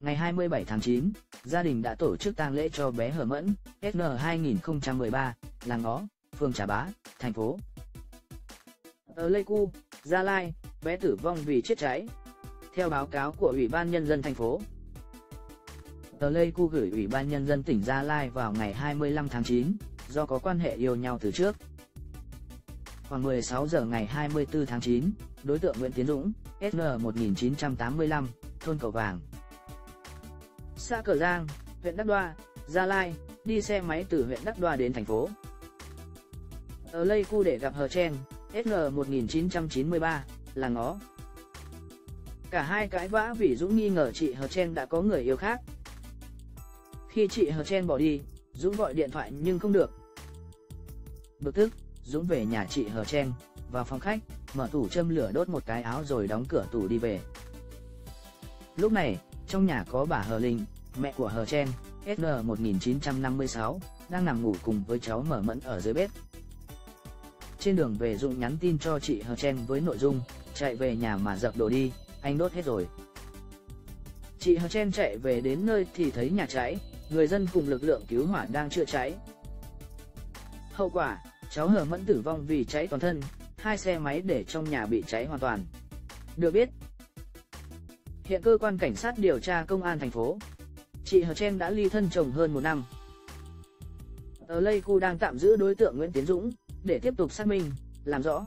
Ngày 27 tháng 9, gia đình đã tổ chức tang lễ cho bé Hờ Mẫn, SN 2013, làng ngõ, phường Trà Bá, thành phố. Ở Lê-cu, Gia Lai, bé tử vong vì chết cháy. Theo báo cáo của Ủy ban Nhân dân thành phố, Tờ Lê Cu gửi Ủy ban Nhân dân tỉnh Gia Lai vào ngày 25 tháng 9, do có quan hệ yêu nhau từ trước. Khoảng 16 giờ ngày 24 tháng 9, đối tượng Nguyễn Tiến Dũng, SN 1985, thôn Cầu Vàng, xã Cờ Giang, huyện Đắc Đoa, Gia Lai, đi xe máy từ huyện Đắc Đoa đến thành phố. Ở Lây Cu để gặp Hờ Chen, SN 1993, là ngó. Cả hai cãi vã vì Dũng nghi ngờ chị Hờ Chen đã có người yêu khác. Khi chị Hờ Chen bỏ đi, Dũng gọi điện thoại nhưng không được. Bực tức, Dũng về nhà chị Hờ Chen, vào phòng khách, mở tủ châm lửa đốt một cái áo rồi đóng cửa tủ đi về. Lúc này, trong nhà có bà Hờ Linh, mẹ của Hờ Chen, SN 1956, đang nằm ngủ cùng với cháu mở mẫn ở dưới bếp. Trên đường về Dũng nhắn tin cho chị Hờ Chen với nội dung, chạy về nhà mà dập đồ đi, anh đốt hết rồi. Chị Hờ Chen chạy về đến nơi thì thấy nhà cháy, người dân cùng lực lượng cứu hỏa đang chữa cháy. Hậu quả, cháu Hờ Mẫn tử vong vì cháy toàn thân, hai xe máy để trong nhà bị cháy hoàn toàn. Được biết, hiện cơ quan cảnh sát điều tra công an thành phố, chị Hờ Chen đã ly thân chồng hơn một năm. Ở Lây Cu đang tạm giữ đối tượng Nguyễn Tiến Dũng để tiếp tục xác minh, làm rõ.